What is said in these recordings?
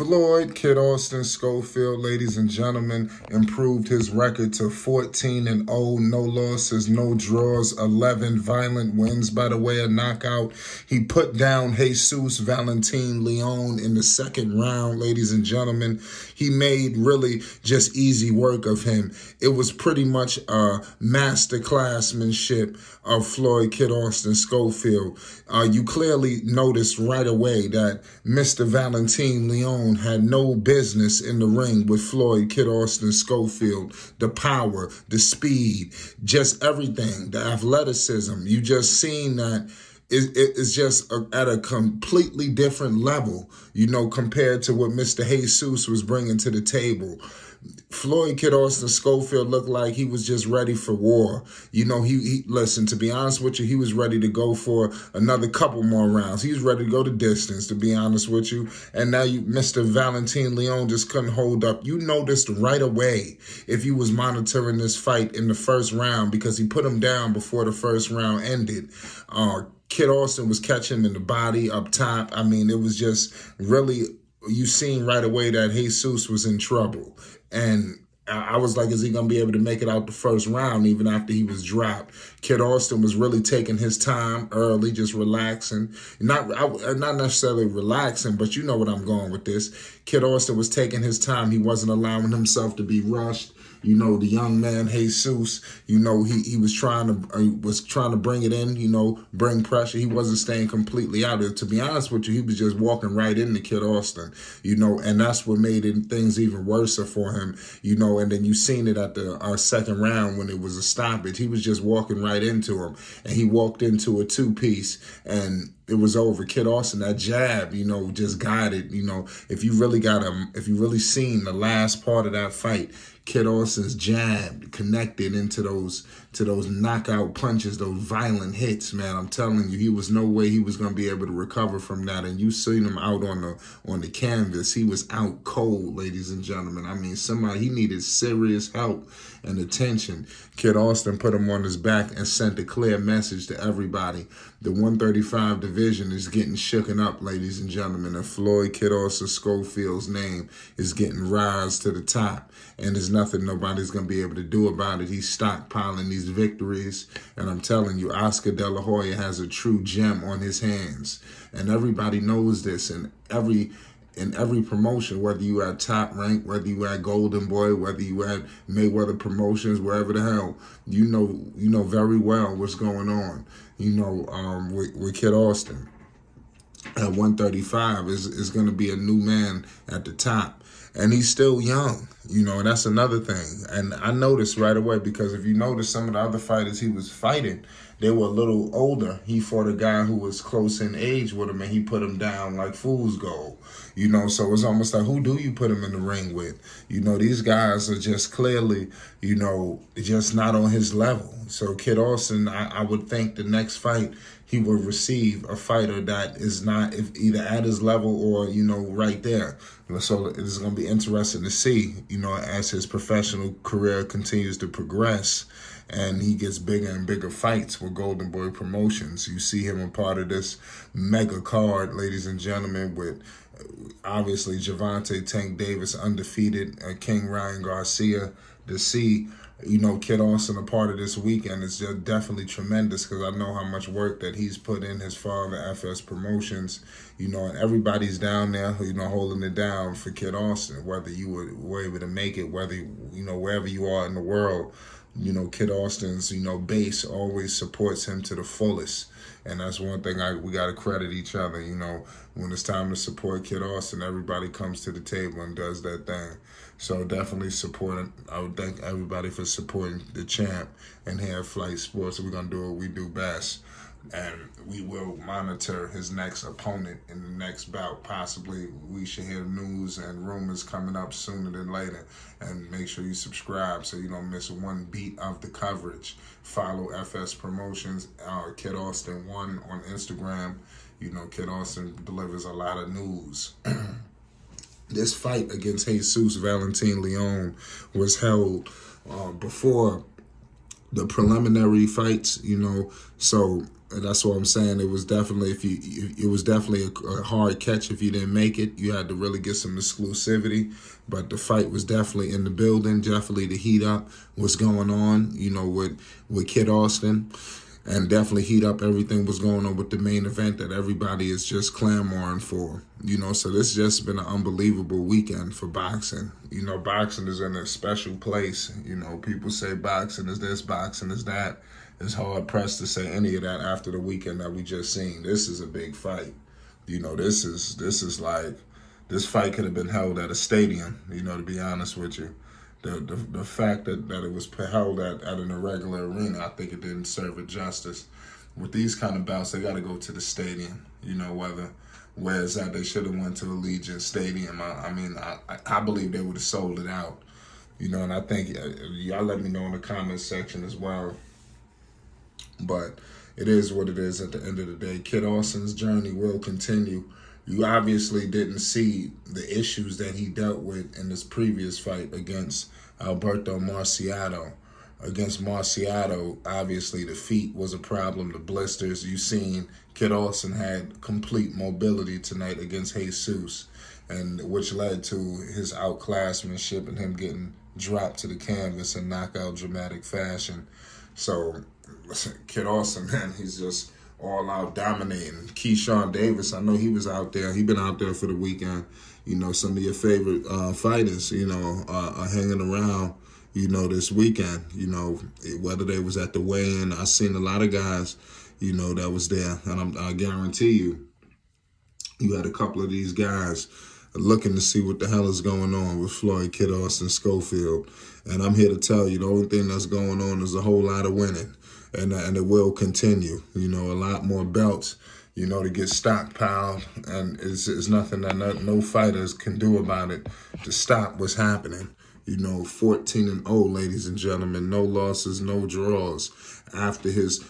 Floyd, Kid Austin Schofield, ladies and gentlemen, improved his record to 14 and 0, no losses, no draws, 11 violent wins by the way a knockout. He put down Jesus Valentin Leon in the second round, ladies and gentlemen. He made really just easy work of him. It was pretty much a master classmanship of Floyd, Kid Austin Schofield. Uh, you clearly noticed right away that Mr. Valentin Leon had no business in the ring with Floyd, Kid Austin, Schofield. The power, the speed, just everything, the athleticism. You just seen that it's just at a completely different level, you know, compared to what Mr. Jesus was bringing to the table. Floyd Kid Austin Schofield looked like he was just ready for war. You know, he, he listen, to be honest with you, he was ready to go for another couple more rounds. He was ready to go the distance, to be honest with you. And now you Mr. Valentin Leon just couldn't hold up. You noticed right away if you was monitoring this fight in the first round because he put him down before the first round ended. Uh Kid Austin was catching him in the body up top. I mean, it was just really you seen right away that Jesus was in trouble. And I was like, is he going to be able to make it out the first round even after he was dropped? Kid Austin was really taking his time early, just relaxing. Not uh, not necessarily relaxing, but you know what I'm going with this. Kid Austin was taking his time. He wasn't allowing himself to be rushed. You know, the young man Jesus, you know, he, he was trying to uh, was trying to bring it in, you know, bring pressure. He wasn't staying completely out of it. To be honest with you, he was just walking right into Kid Austin, you know, and that's what made it, things even worse for him, you know, and then you seen it at the uh, second round when it was a stoppage. He was just walking right into him and he walked into a two piece and it was over. Kid Austin, that jab, you know, just guided. You know, if you really got him, if you really seen the last part of that fight, Kid Austin's jab connected into those to those knockout punches, those violent hits, man. I'm telling you, he was no way he was gonna be able to recover from that. And you seen him out on the on the canvas. He was out cold, ladies and gentlemen. I mean, somebody he needed serious help and attention. Kid Austin put him on his back and sent a clear message to everybody. The 135 division is getting shooken up, ladies and gentlemen. And Floyd Kid Austin Schofield's name is getting rise to the top. And there's nothing nobody's going to be able to do about it. He's stockpiling these victories. And I'm telling you, Oscar De La Hoya has a true gem on his hands. And everybody knows this. And every in every promotion, whether you at top rank, whether you at Golden Boy, whether you at Mayweather Promotions, wherever the hell, you know you know very well what's going on. You know, um, with, with Kid Austin at 135 is is going to be a new man at the top, and he's still young. You know, and that's another thing. And I noticed right away because if you notice some of the other fighters he was fighting they were a little older. He fought a guy who was close in age with him, and he put him down like fool's gold. You know, so it's almost like who do you put him in the ring with? You know, these guys are just clearly, you know, just not on his level. So Kid Austin, I, I would think the next fight he will receive a fighter that is not if either at his level or you know right there. So it's going to be interesting to see, you know, as his professional career continues to progress and he gets bigger and bigger fights Golden Boy Promotions. You see him a part of this mega card, ladies and gentlemen, with uh, obviously Gervonta Tank Davis undefeated, uh, King Ryan Garcia. To see, you know, Kid Austin a part of this weekend is just definitely tremendous because I know how much work that he's put in his father FS Promotions, you know, and everybody's down there, you know, holding it down for Kid Austin, whether you were, were able to make it, whether, you know, wherever you are in the world you know, Kid Austin's, you know, base always supports him to the fullest. And that's one thing I we gotta credit each other, you know, when it's time to support Kid Austin, everybody comes to the table and does that thing. So definitely supporting I would thank everybody for supporting the champ and here Flight Sports. We're gonna do what we do best and we will monitor his next opponent in the next bout. Possibly we should hear news and rumors coming up sooner than later. And make sure you subscribe so you don't miss one beat of the coverage. Follow FS Promotions, uh, Kid Austin One on Instagram. You know, Kid Austin delivers a lot of news. this fight against Jesus Valentin Leon was held uh, before the preliminary fights, you know, so that's what I'm saying. It was definitely if you, it was definitely a, a, hard catch if you didn't make it. You had to really get some exclusivity. But the fight was definitely in the building. Definitely the heat up was going on. You know with with Kid Austin, and definitely heat up everything was going on with the main event that everybody is just clamoring for. You know, so this just been an unbelievable weekend for boxing. You know, boxing is in a special place. You know, people say boxing is this, boxing is that it's hard pressed to say any of that after the weekend that we just seen. This is a big fight. You know, this is this is like this fight could have been held at a stadium. You know, to be honest with you, the the, the fact that, that it was held at, at an irregular arena, I think it didn't serve it justice. With these kind of bouts, they got to go to the stadium. You know, whether where's that they should have went to Allegiant Stadium. I, I mean, I I believe they would have sold it out. You know, and I think uh, y'all let me know in the comments section as well but it is what it is at the end of the day. Kid Austin's journey will continue. You obviously didn't see the issues that he dealt with in this previous fight against Alberto Marciano. Against Marciano, obviously the feet was a problem, the blisters. You seen Kid Austin had complete mobility tonight against Jesus, and which led to his outclassmanship and him getting dropped to the canvas in knockout dramatic fashion. So Kid Austin, man, he's just all out dominating. Keyshawn Davis, I know he was out there. He been out there for the weekend. You know, some of your favorite uh, fighters, you know, uh, are hanging around. You know, this weekend. You know, whether they was at the weigh-in, I seen a lot of guys. You know, that was there, and I'm, I guarantee you, you had a couple of these guys looking to see what the hell is going on with Floyd Kid Austin Schofield. And I'm here to tell you the only thing that's going on is a whole lot of winning and and it will continue. You know, a lot more belts. You know, to get stockpiled, and it's, it's nothing that no, no fighters can do about it to stop what's happening. You know, 14 and 0, ladies and gentlemen, no losses, no draws. After his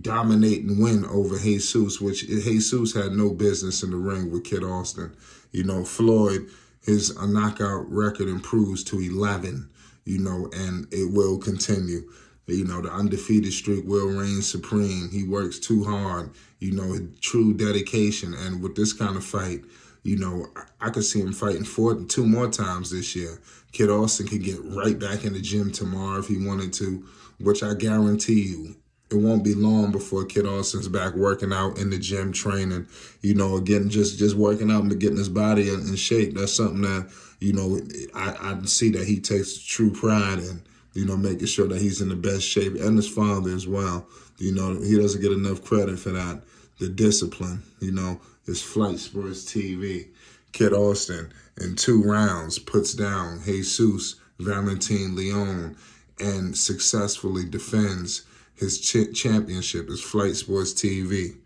dominating win over Jesus, which Jesus had no business in the ring with Kid Austin. You know, Floyd, his knockout record improves to 11, you know, and it will continue. You know, the undefeated streak will reign supreme. He works too hard, you know, true dedication. And with this kind of fight, you know, I could see him fighting four, two more times this year. Kid Austin could get right back in the gym tomorrow if he wanted to, which I guarantee you, it won't be long before Kid Austin's back working out in the gym, training, you know, again, just just working out and getting his body in, in shape. That's something that, you know, I, I see that he takes true pride in you know, making sure that he's in the best shape and his father as well. You know, he doesn't get enough credit for that. The discipline, you know, his Flight Sports TV. Kid Austin in two rounds puts down Jesus Valentin Leon and successfully defends his ch championship, his Flight Sports TV.